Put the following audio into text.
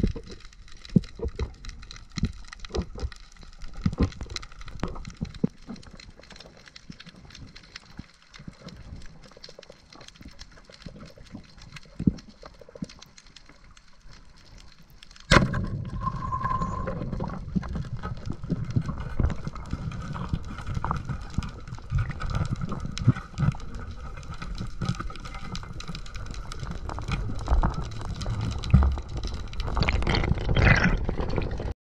¡Gracias!